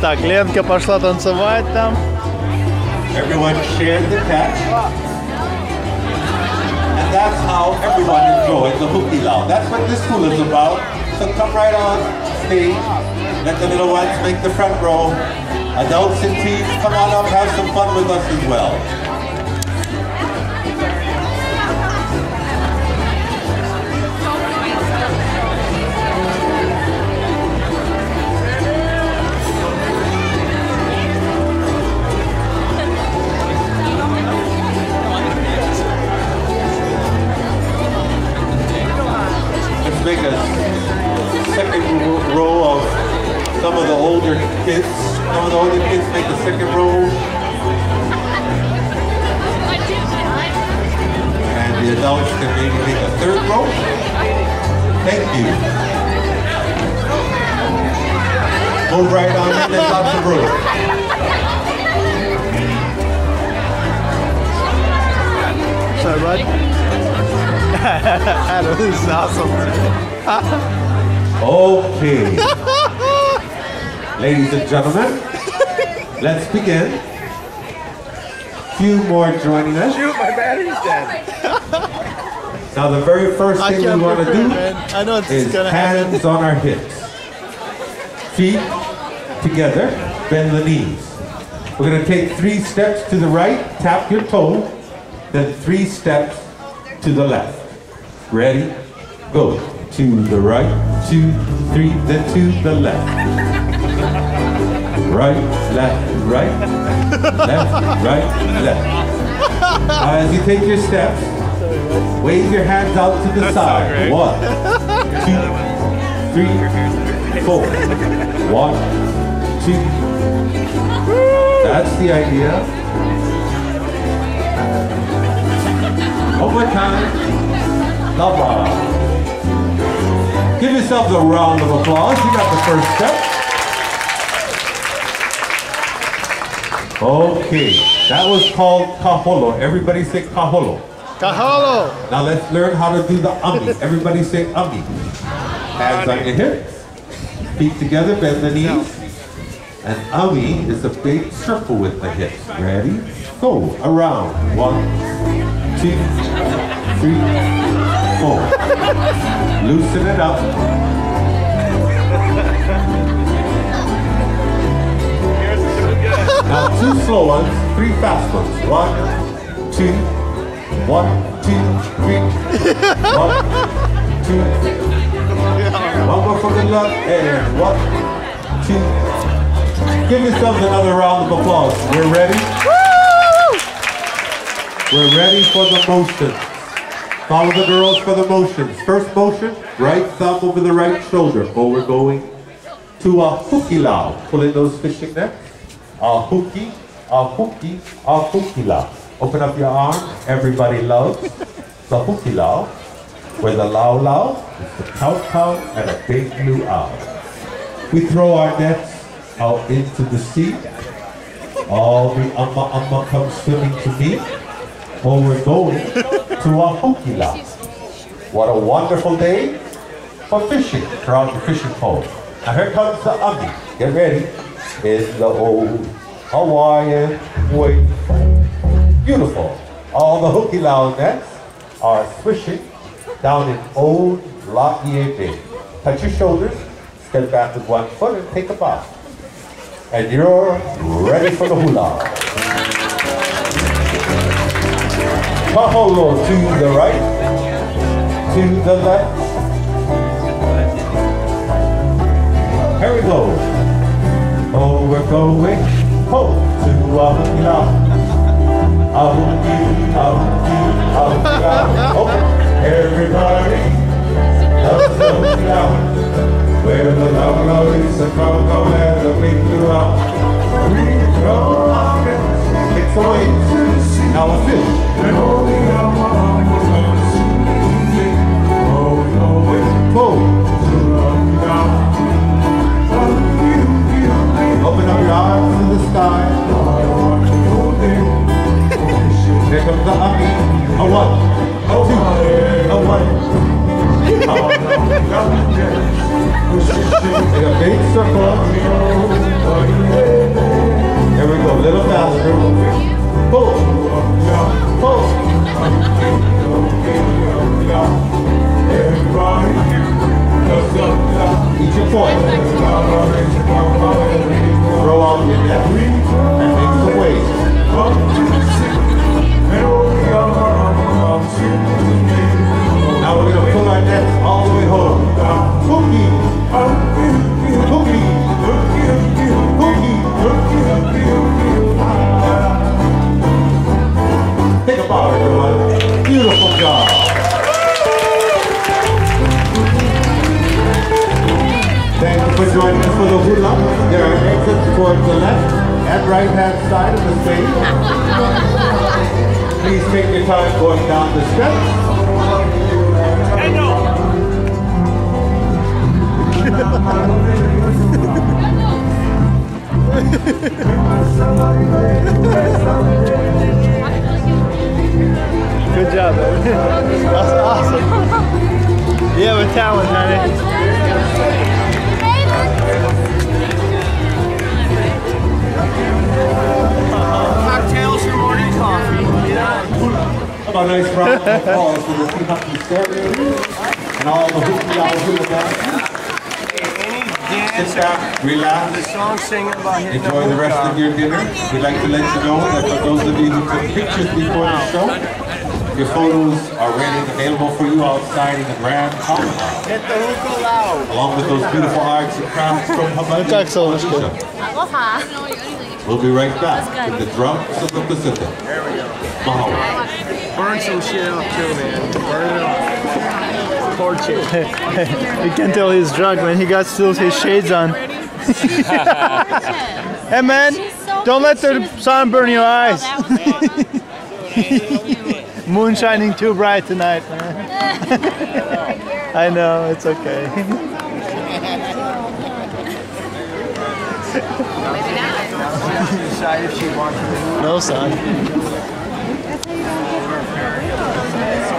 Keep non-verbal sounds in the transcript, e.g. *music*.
Так, Ленка пошла танцевать там. Everyone shared the catch. And that's how everyone enjoys the hukilau. That's what this school is about. So come right on stage. Let the little ones make the front row. Adults and teens, come on up, have some fun with us as well. Of the kids. Of the older kids make a second row. And the adults can maybe make a third row. Thank you. Move right on in, there's lots of room. Sorry, bud. *laughs* This is awesome. Okay. *laughs* Ladies and gentlemen, let's begin. Few more joining us. Shoot, my battery's dead. Now the very first thing we want to do man. I know it's is gonna hands happen. on our hips. Feet together, bend the knees. We're going to take three steps to the right, tap your toe, then three steps to the left. Ready? Go. To the right, two, three, then to the left. Right, left, right, left, right, left. Now, as you take your steps, wave your hands out to the side. One, two, three, four. One, two. That's the idea. One more time. Lava. Give yourselves a round of applause. You got the first step. Okay, that was called kaholo. Everybody say kaholo. Kahalo. Now let's learn how to do the ami. *laughs* Everybody say ami. Hands on your hips. Feet together, bend the knees. And ami is a big circle with the hips. Ready? Go. Around. One, two, three, four. Loosen it up. Slow ones, three fast ones. One, two, one, two, three. *laughs* One, two. One more for good luck. And one, two. Give yourselves another round of applause. We're ready? We're ready for the motions. Follow the girls for the motions. First motion, right thumb over the right shoulder. Oh, we're going to a hukilau. Pull in those fishing nets. A hooky, a a hukilau. Open up your arm. Everybody loves the lao. Where the laulau is the kaukau and a big blue owl. We throw our nets out into the sea. All the ama ama come swimming to me. Oh, we're going to a hukilau. What a wonderful day for fishing. Throw the fishing pole. Now here comes the ami. Get ready. In the old Hawaiian way. Beautiful. All the hooky nets are swishing down in old Laie Bay. Touch your shoulders, step back with one foot and take a bow. And you're ready for the hula. Maholo to the right, to the left. The love is a coco and the big blue out. We throw our nets, it's away. Now a. Open up your arms to the sky. Here comes the hummy. A one, a two, a one. Big circle. Here we go, a little faster. Pull. Pull. Towards the left and right hand side of the stage. *laughs* Please take your time going down the steps. Good job, man. *laughs* That's awesome. You have a talent, honey. A nice round of applause for the Kentucky Stereo and all the hoopty owls in the back. Any Sit back, relax, song singing about enjoy the rest of your dinner. We'd like to let you know that for those of you who took pictures before the show, your photos are ready and available for you outside in the Grand Common Hall, Hit the hookah loud. along with those beautiful arts and crafts from Hawaii. Tak so much good. Aloha. We'll be right back with the drums of the Pacific. Mahalo. Burn some shit up too, man. Burn it up. Torch it. *laughs* You can tell he's drunk when he got still his shades on. *laughs* Hey man, don't let the sun burn your eyes. *laughs* Moon shining too bright tonight, man. I know, it's okay. Decide if she wants to. No sun. Yeah.